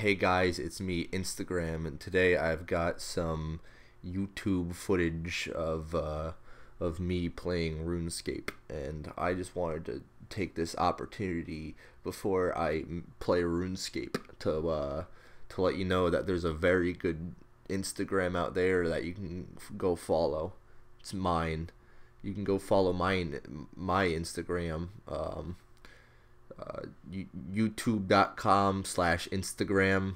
hey guys, it's me, Instagram, and today I've got some YouTube footage of uh, of me playing RuneScape, and I just wanted to take this opportunity before I play RuneScape to uh, to let you know that there's a very good Instagram out there that you can go follow. It's mine. You can go follow mine my Instagram. Um, uh, youtube.com slash Instagram.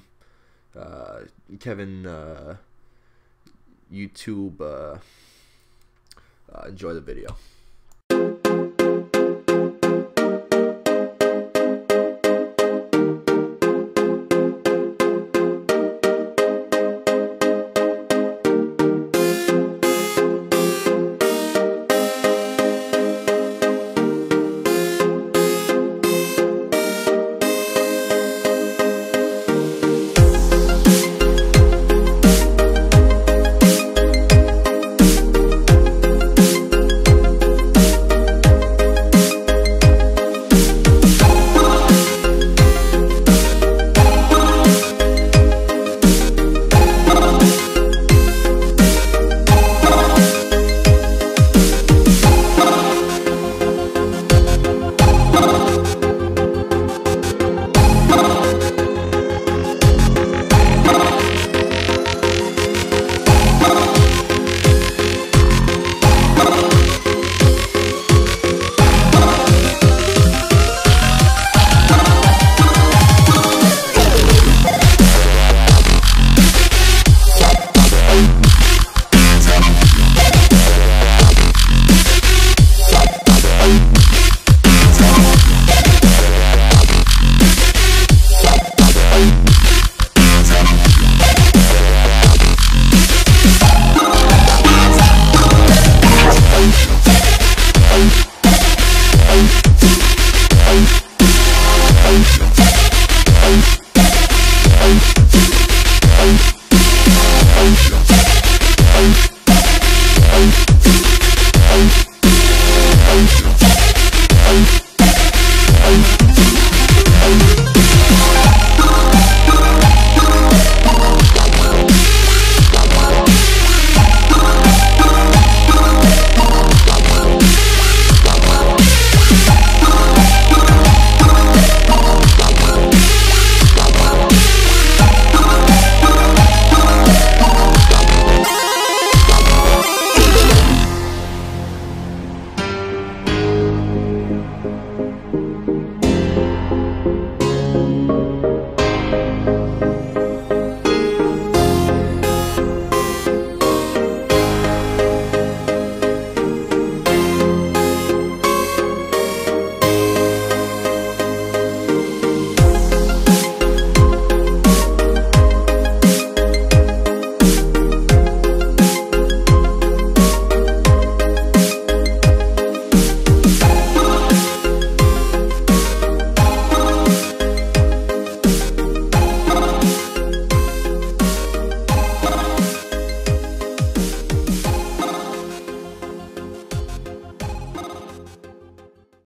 Uh, Kevin, uh, YouTube, uh, uh, enjoy the video.